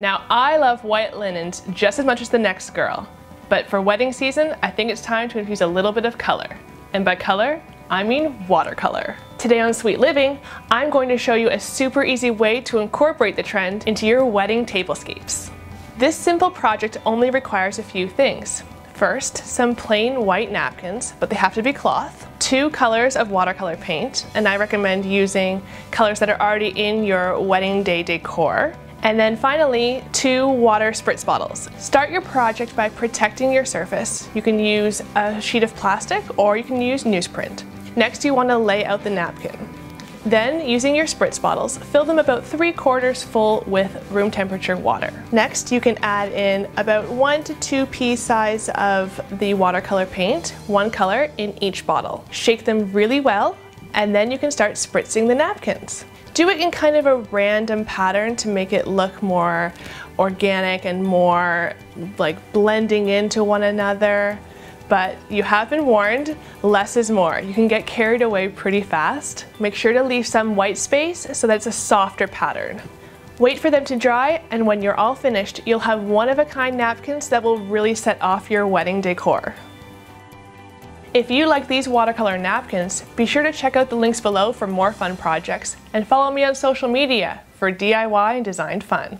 Now, I love white linens just as much as the next girl, but for wedding season, I think it's time to infuse a little bit of color. And by color, I mean watercolor. Today on Suite Living, I'm going to show you a super easy way to incorporate the trend into your wedding tablescapes. This simple project only requires a few things. First, some plain white napkins, but they have to be cloth. Two colors of watercolor paint, and I recommend using colors that are already in your wedding day decor. And then finally, two water spritz bottles. Start your project by protecting your surface. You can use a sheet of plastic or you can use newsprint. Next, you want to lay out the napkin. Then, using your spritz bottles, fill them about three quarters full with room temperature water. Next, you can add in about one to two pea size of the watercolor paint, one color in each bottle. Shake them really well, and then you can start spritzing the napkins. Do it in kind of a random pattern to make it look more organic and more like blending into one another. But you have been warned, less is more. You can get carried away pretty fast. Make sure to leave some white space so that it's a softer pattern. Wait for them to dry, and when you're all finished, you'll have one-of-a-kind napkins that will really set off your wedding decor. If you like these watercolor napkins, be sure to check out the links below for more fun projects and follow me on social media for DIY and design fun.